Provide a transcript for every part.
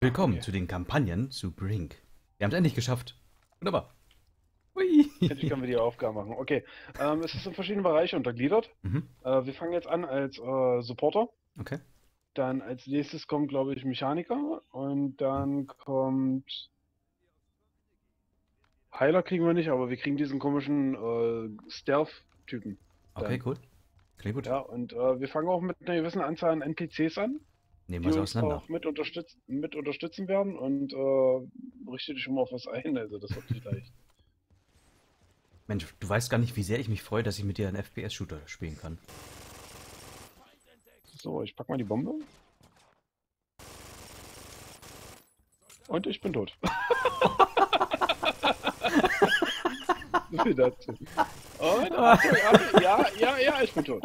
Willkommen Okay. zu den Kampagnen zu Brink. Wir haben es endlich geschafft. Wunderbar. Hui. Endlich können wir die Aufgaben machen. Okay, ähm, es ist in verschiedene Bereiche untergliedert. Mhm. Äh, wir fangen jetzt an als äh, Supporter. Okay. Dann als nächstes kommt, glaube ich, Mechaniker. Und dann kommt. Heiler kriegen wir nicht, aber wir kriegen diesen komischen äh, Stealth-Typen. Okay, cool. Klingt gut. Ja, und äh, wir fangen auch mit einer gewissen Anzahl an NPCs an, Nehmen die wir sie uns auch mit, unterstütz mit unterstützen werden. Und äh, richte dich schon mal auf was ein. Also, das wird nicht leicht. Mensch, du weißt gar nicht, wie sehr ich mich freue, dass ich mit dir einen FPS-Shooter spielen kann. So, ich pack mal die Bombe. Und ich bin tot. so viel dazu. Und, Achtung, Achtung, ja, ja, ja, ich bin tot.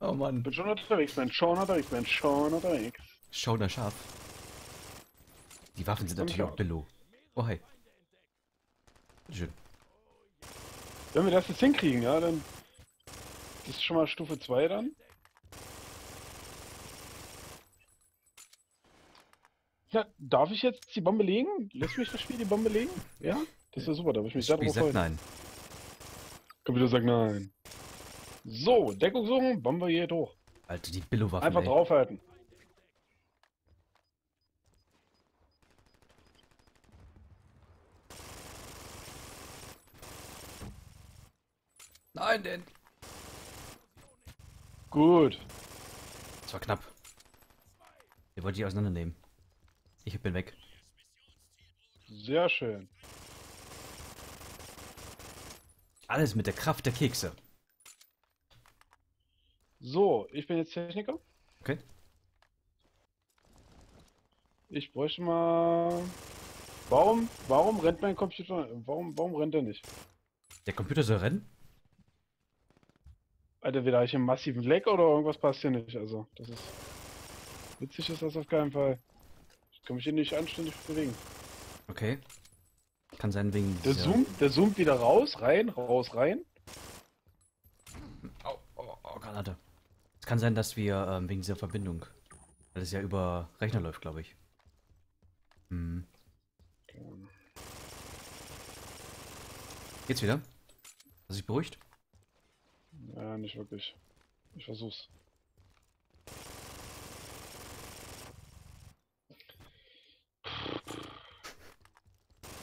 Oh Mann. Bin schon unterwegs, bin schon unterwegs, bin schon unterwegs. Schauder scharf. Die Waffen sind natürlich auch. Billo. Oh, hi. Schön. Wenn wir das jetzt hinkriegen, ja, dann. Das ist schon mal Stufe 2 dann. Ja, darf ich jetzt die Bombe legen? Lässt mich das Spiel die Bombe legen? Ja? Das wäre super, da würde ich mich Das Spiel sagt nein. Computer sagt nein. So, Deckung suchen, Bombe geht hoch. Alter, die Billo-Waffen. Einfach ey. draufhalten. Nein, denn. Gut. Das war knapp. Wir wollten die auseinandernehmen. Ich bin weg. Sehr schön. Alles mit der Kraft der Kekse. So, ich bin jetzt Techniker. Okay. Ich bräuchte mal. Warum, warum rennt mein Computer? Warum, warum rennt er nicht? Der Computer soll rennen? Alter, wieder habe ich einen massiven Leck oder irgendwas passt hier nicht. Also, das ist. Witzig ist das auf keinen Fall. Ich kann mich hier nicht anständig bewegen. Okay. Kann sein wegen Der zoomt, der zoomt wieder raus, rein, raus, rein. Au, oh, oh, Granate. Es kann sein, dass wir ähm, wegen dieser Verbindung, weil es ja über Rechner läuft, glaube ich. Hm. Geht's wieder? Hast du dich beruhigt? Ja, nicht wirklich. Ich versuch's.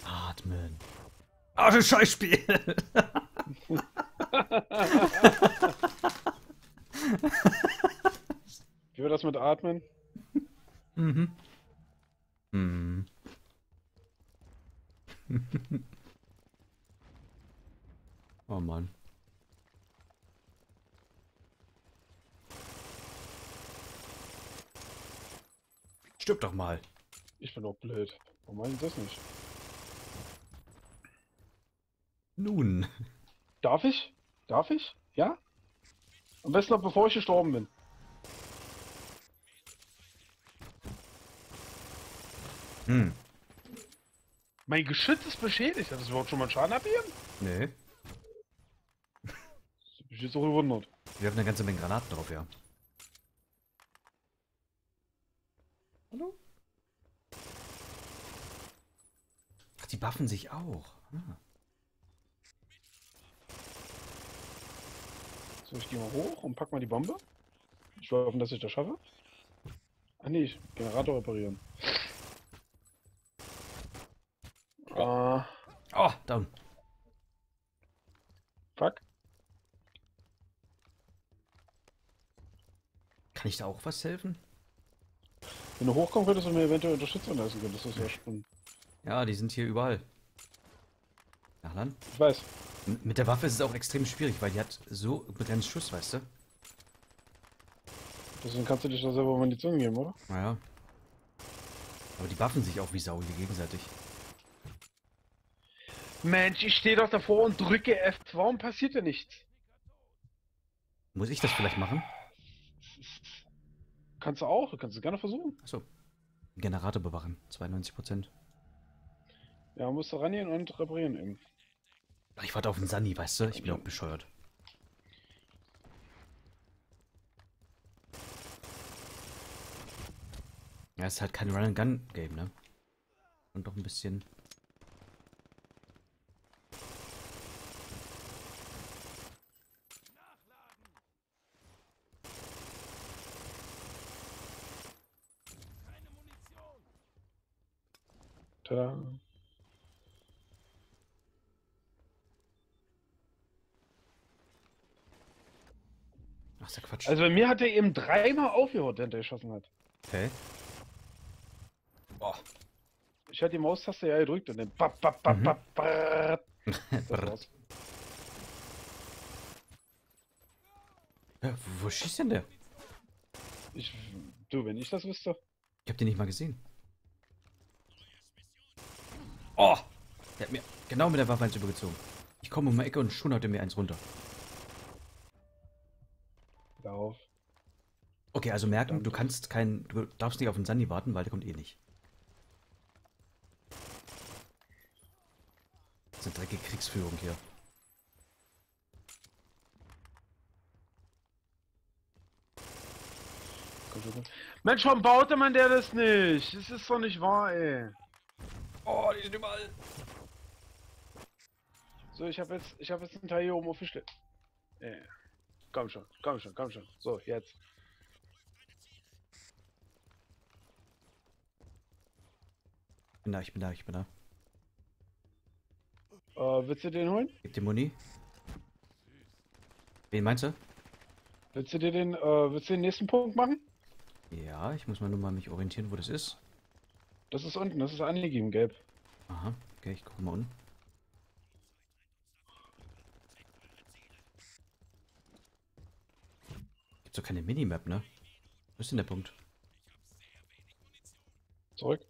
Atmen. Ah, das Scheißspiel! Wie war das mit Atmen? mhm. Mhm. oh Mann. Stirb doch mal. Ich bin doch blöd. Warum meine ich das nicht? Nun. Darf ich? Darf ich? Ja? Am besten noch bevor ich gestorben bin. Hm. Mein Geschütz ist beschädigt. Hat das überhaupt schon mal einen Schaden abgegeben? Nee. Das hab ich jetzt auch gewundert. Wir haben eine ganze Menge Granaten drauf, ja. Hallo? Ach, die buffen sich auch. Ah. So, ich gehe mal hoch und pack mal die Bombe. Ich will hoffen, dass ich das schaffe. Ah nee, ich Generator reparieren. Ah, Oh, down. fuck. Kann ich da auch was helfen? Wenn du hochkommen könntest und mir eventuell Unterstützung leisten könntest, das wäre schon. Ja, die sind hier überall. Na dann. Ich weiß. M- Mit der Waffe ist es auch extrem schwierig, weil die hat so begrenzt Schuss, weißt du? Deswegen kannst du dich da selber Munition geben, oder? Naja. Aber die buffen sich auch wie Sau hier gegenseitig. Mensch, ich stehe doch davor und drücke F. Warum passiert denn nichts? Muss ich das vielleicht machen? Kannst du auch, du kannst es gerne versuchen. Achso. Generator bewachen. 92%. Ja, musst du rangehen und reparieren eben. Ich warte auf den Sunny, weißt du? Ich bin auch bescheuert. Ja, es ist halt kein Run-and-Gun-Game, ne? Und doch ein bisschen. Tada. Ach, ist ja Quatsch. Also bei mir hat er eben dreimal aufgehört, während er geschossen hat. okay. Boah. Ich hatte die Maustaste ja gedrückt und dann bap, bap, bap, Mhm. bap, bap. Das ja, wo, wo schießt denn der? Ich, du, wenn ich das wüsste. Ich hab den nicht mal gesehen. Oh! Der hat mir genau mit der Waffe eins übergezogen. Ich komme um die Ecke und schon haut er mir eins runter. Darauf. Okay, also merken, du kannst kein. Du darfst nicht auf den Sandy warten, weil der kommt eh nicht. Das ist eine dreckige Kriegsführung hier. Mensch, warum baute man der das nicht? Das ist doch nicht wahr, ey. Oh, die sind überall. So, ich habe jetzt, ich habe jetzt einen Teil hier oben aufgestellt. Ja. Komm schon, komm schon, komm schon. So, jetzt. Ich bin da, ich bin da, ich bin da. Äh, willst du den holen? Gib dir Muni. Wen meinst du? Willst du dir den, äh, willst du den nächsten Punkt machen? Ja, ich muss mal nur mal mich orientieren, wo das ist. Das ist unten, das ist angegeben, gelb. Aha, okay, ich gucke mal unten. Gibt's doch keine Minimap, ne? Wo ist denn der Punkt? Zurück,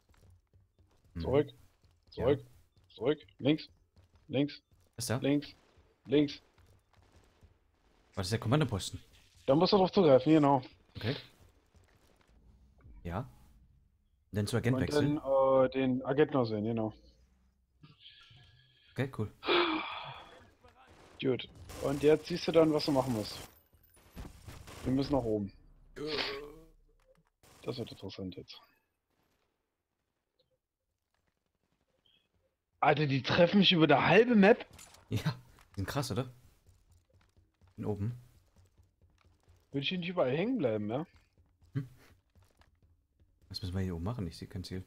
Hm. zurück, zurück, zurück, links, links, Ist da? links, links. Was ist der Kommandoposten? Da musst du drauf zugreifen, genau. Okay. Ja. Dann zu Agent Und wechseln. dann äh, den Agenten aussehen, genau. Okay, cool. Gut. Und jetzt siehst du dann, was du machen musst. Wir müssen nach oben. Das wird interessant jetzt. Alter, die treffen mich über der halbe Map. Ja, die sind krass, oder? Bin oben. Würde ich hier nicht überall hängen bleiben, ja? Was müssen wir hier oben machen? Ich sehe kein Ziel.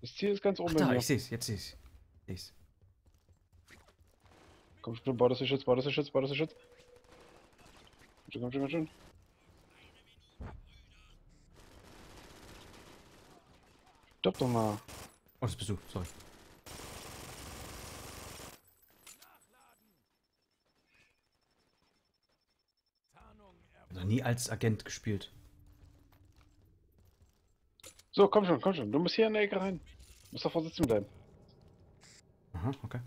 Das Ziel ist ganz Ach oben bei da, ich seh's, jetzt seh's. Seh's. Komm schon, bau das Schutz, bau das Schutz, bau das Schutz. Komm schon, komm schon, komm schon. Stopp doch mal. Oh, das bist du, sorry. Noch nie als Agent gespielt. So, komm schon, komm schon. Du musst hier in der Ecke rein. Du musst davor sitzen bleiben. Aha, okay.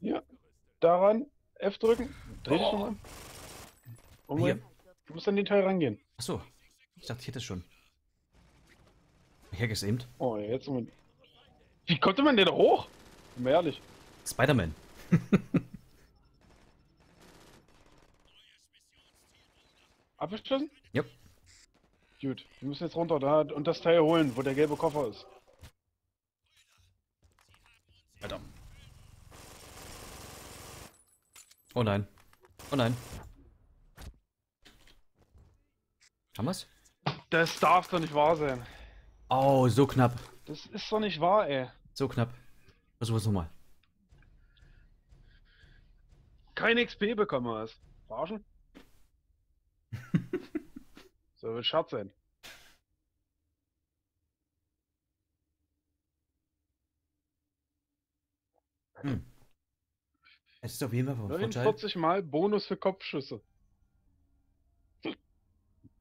Ja. Daran F drücken. Dreh dich Oh. nochmal. Hier. Umdrehen. Du musst an den Teil rangehen. Achso. Ich dachte, ich hätte es schon. Ich hätte es eben. Oh, jetzt. Wie konnte man denn da hoch? Mal ehrlich. Spider-Man. Abgeschlossen? Jupp. Gut, wir müssen jetzt runter da und das Teil holen, wo der gelbe Koffer ist. Alter. Oh nein. Oh nein. Haben wir's? Das darf doch nicht wahr sein. Oh, so knapp. Das ist doch nicht wahr, ey. So knapp. Versuch es nochmal. Kein XP bekommen wir was. Verarschen? So wird Scherz sein. Hm. Es ist auf jeden Fall von Vorteil, 49 Mal Bonus für Kopfschüsse.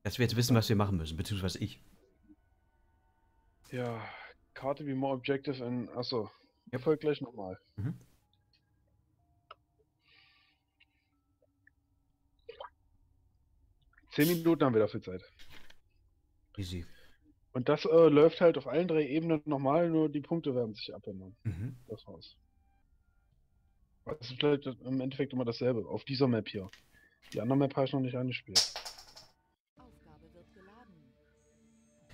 dass wir jetzt wissen, was wir machen müssen, beziehungsweise ich. Ja, Karte wie more objective in. Achso. Ja. Folgt gleich nochmal. Mhm. Zehn Minuten haben wir dafür Zeit. Easy. Und das äh, läuft halt auf allen drei Ebenen nochmal, nur die Punkte werden sich abändern. Mhm. Das war's. Das ist vielleicht im Endeffekt immer dasselbe, auf dieser Map hier. Die andere Map habe ich noch nicht angespielt. Aufgabe wird geladen.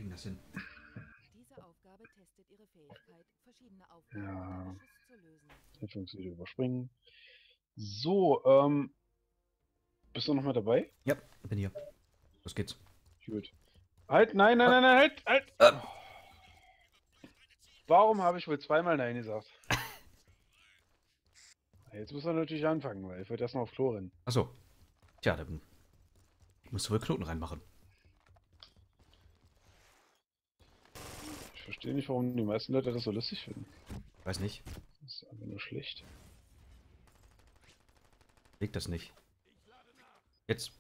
das hin? Diese Aufgabe testet Ihre Fähigkeit, verschiedene Aufgaben Ja. zu lösen. Hilfungsvideo überspringen. So, ähm. Bist du noch mal dabei? Ja, bin hier. Los geht's. Gut. Halt, nein, nein, nein, nein, halt, halt! Ähm. Warum habe ich wohl zweimal Nein gesagt? Jetzt muss er natürlich anfangen, weil ich würde erst noch auf Klo rennen. Achso. Tja, dann musst du wohl Knoten reinmachen. Ich verstehe nicht, warum die meisten Leute das so lustig finden. Weiß nicht. Das ist einfach nur schlecht. Leg das nicht. Jetzt.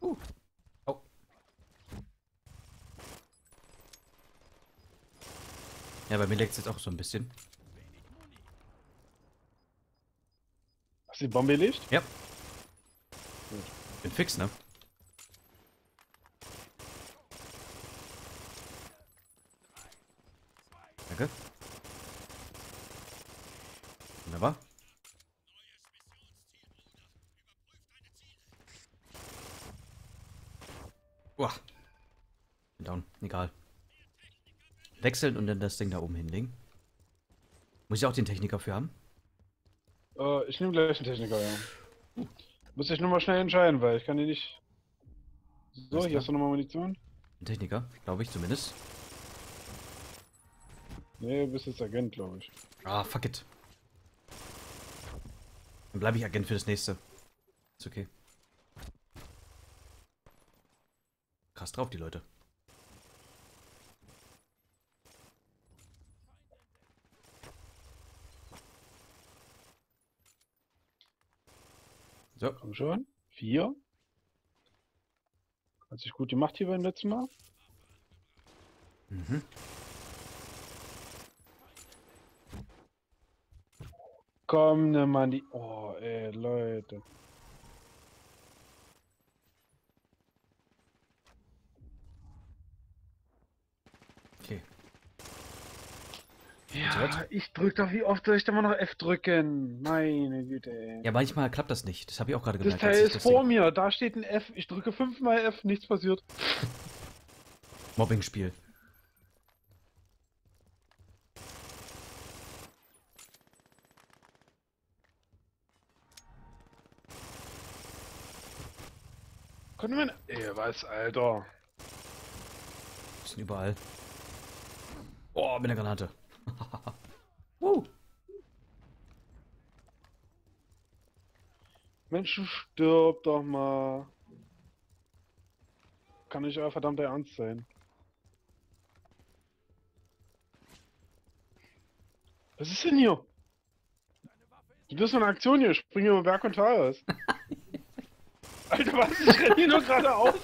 Uh. Oh. Ja, bei mir leckt es jetzt auch so ein bisschen. Hast du die Bombe gelegt? Ja. Bin fix, ne? Danke. Wunderbar. Uah. Bin down. Egal. Wechseln und dann das Ding da oben hinlegen. Muss ich auch den Techniker für haben? Äh, ich nehme gleich einen Techniker, ja. Muss ich nur mal schnell entscheiden, weil ich kann die nicht. So, hier hast du nochmal Munition. Ein Techniker, glaube ich zumindest. Nee, du bist jetzt Agent, glaube ich. Ah, fuck it. Dann bleibe ich Agent für das nächste. Ist okay. Krass drauf, die Leute. So, Komm schon. Vier. Hat sich gut gemacht hier beim letzten Mal. mhm. Komm, ne Mann, die. Oh, ey, Leute. okay. Ja, ich drück doch, wie oft soll ich da mal noch F drücken? Meine Güte, ey. Ja, manchmal klappt das nicht. Das habe ich auch gerade das gemerkt. als Teil ist das vor Ding- mir, da steht ein F. Ich drücke fünfmal F, nichts passiert. Mobbing-Spiel. Konnte man. Ey, was, Alter. Die sind überall. Oh, mit der Granate. uh. Mensch, du stirb doch mal. Kann nicht euer verdammter Ernst sein. Was ist denn hier? Du bist so eine Aktion hier, spring über Berg und Tal aus. Alter, was? Ich renn hier nur geradeaus.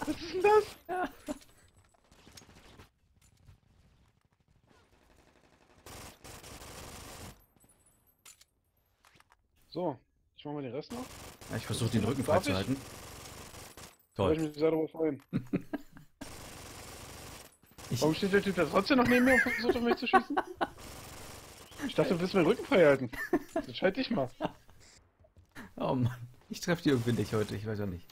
Was ist denn das? So, ich mach mal den Rest noch. Ja, ich versuche den Rücken freizuhalten. Soll ich Toll. mich sehr darüber freuen. Ich, Warum steht der Typ da trotzdem noch neben mir und versucht auf mich zu schießen? Ich dachte, du willst meinen Rücken frei halten. Jetzt schalt dich mal. oh Mann. Ich treffe die irgendwie nicht heute. Ich weiß auch nicht.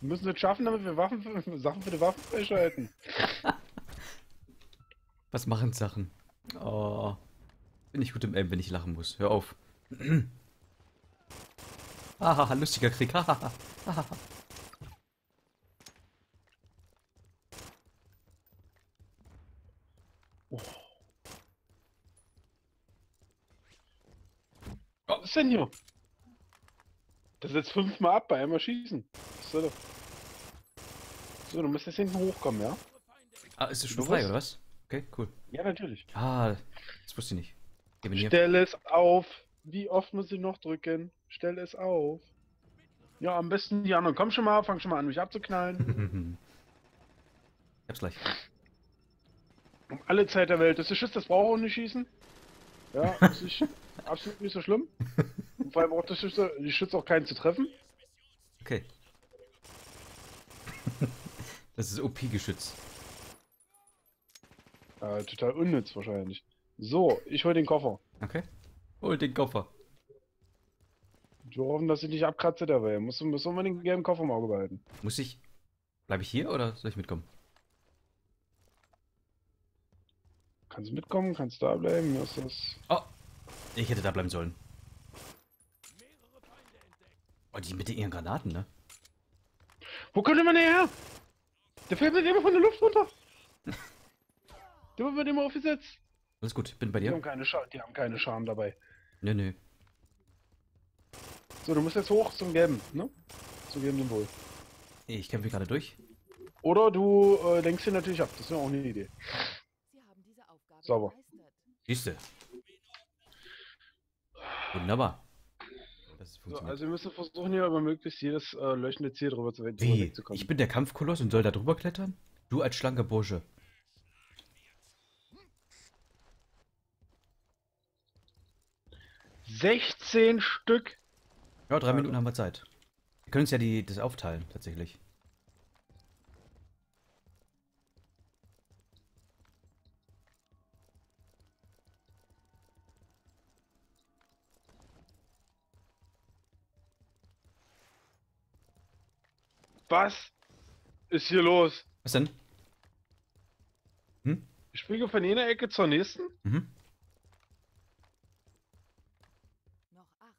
Wir müssen es schaffen, damit wir Waffen für, Sachen für die Waffen freischalten. Was machen Sachen? Oh. Bin ich gut im Aim, wenn ich lachen muss. Hör auf. Hahaha, lustiger Krieg. Hahaha. Hahaha. Was ist denn hier? Das jetzt fünfmal ab bei einmal schießen. Das? So, du musst jetzt hinten hochkommen, ja? Ah, ist es schon frei, oder was? Okay, cool. Ja, natürlich. Ah, das wusste ich nicht. Stell es auf. Wie oft muss ich noch drücken? Stell es auf. Ja, am besten die anderen. Komm schon mal, fang schon mal an, mich abzuknallen. ich hab's gleich. Um alle Zeit der Welt. Das ist Schiss, das braucht auch nicht schießen. Ja, das ist absolut nicht so schlimm. Und vor allem braucht das Schütze, die Schütze auch keinen zu treffen. Okay. das ist OP-Geschütz. Äh, total unnütz wahrscheinlich. So, ich hol den Koffer. Okay. Hol den Koffer. Wir hoffen, dass ich nicht abkratze dabei. Muss, muss man den gelben Koffer im Auge behalten. Muss ich. Bleibe ich hier oder soll ich mitkommen? Kannst du mitkommen, kannst da bleiben, mir ist das. Oh, ich hätte da bleiben sollen. Oh, die mit ihren Granaten, ne? Wo kommt immer her? Der fällt mir immer von der Luft runter. Der wird immer aufgesetzt. Alles gut, bin bei Die haben dir. keine Scham, die haben keine Scham dabei. Nö, nö. So, du musst jetzt hoch zum Gelben, ne? Zum gelben Symbol. Ich kämpfe gerade durch. Oder du äh, lenkst ihn natürlich ab, das wäre auch eine Idee. Sie haben diese Aufgabe Sauber. Siehste. Wunderbar. Das So, also wir müssen versuchen hier über möglichst jedes äh, leuchtende Ziel drüber zu drüber Wie? wegzukommen. Ich bin der Kampfkoloss und soll da drüber klettern? Du als schlanker Bursche. 16 Stück. Ja, drei Also. Minuten haben wir Zeit. Wir können uns ja die, das aufteilen, tatsächlich. Was ist hier los? Was denn? Ich springe von einer Ecke zur nächsten. Mhm. Noch acht.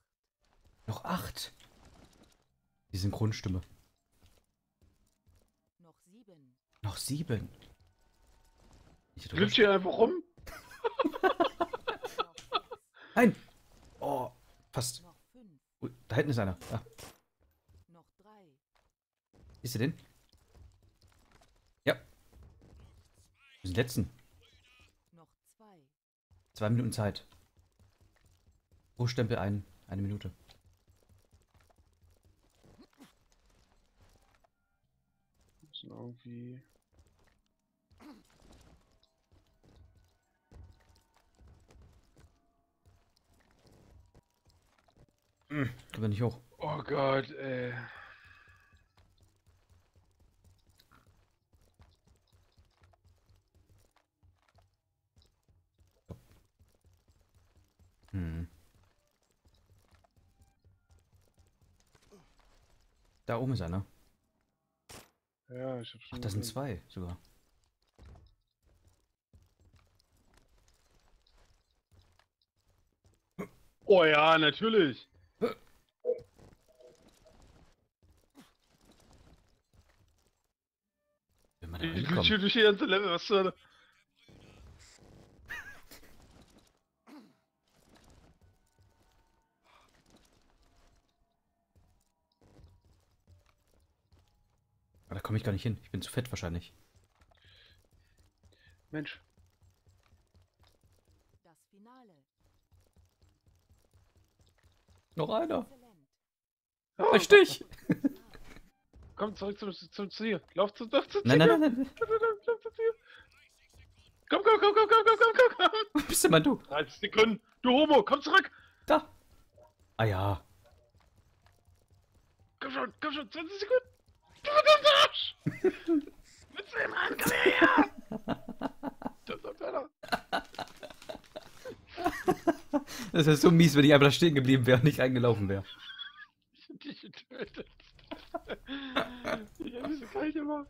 Noch acht. Die Synchronstimme. Noch sieben. Noch sieben. Ich Fliegt hier einfach rum. Nein! Oh, fast. Noch fünf. Ui, da hinten ist einer. Da. Noch drei. Siehst du den? Ja. Wir sind letzten. Noch zwei. Zwei Minuten Zeit. Großstempel ein. Eine Minute. Müssen irgendwie. Kommen wir nicht hoch. Oh Gott, ey. Hm. Da oben ist einer. Ja, ich hab schon. Ach, das sind gesehen. zwei sogar. Oh ja, natürlich. Wenn man da Ich hinkommt. durch die ganze Level, was zur. Komme ich gar nicht hin. Ich bin zu fett wahrscheinlich. Mensch. Das Finale. Noch einer. Oh, Stich! Komm zurück zum, zum Ziel. Lauf zu, lauf zu Ziel. Nein, nein, nein, nein. Lauf zu Ziel. Komm, komm, komm, komm, komm, komm, komm, komm, komm. Wo bist du, Mann, du? 30 Sekunden. Du Homo, komm zurück. Da. Ah ja. Komm schon, komm schon, 20 Sekunden. Du verdammter Arsch. Mit dem Mann, komm her. Das ist Penner. Das wäre so mies, wenn ich einfach da stehen geblieben wäre und nicht reingelaufen wäre. Ich hab dich getötet. Ich hab so kalt gemacht.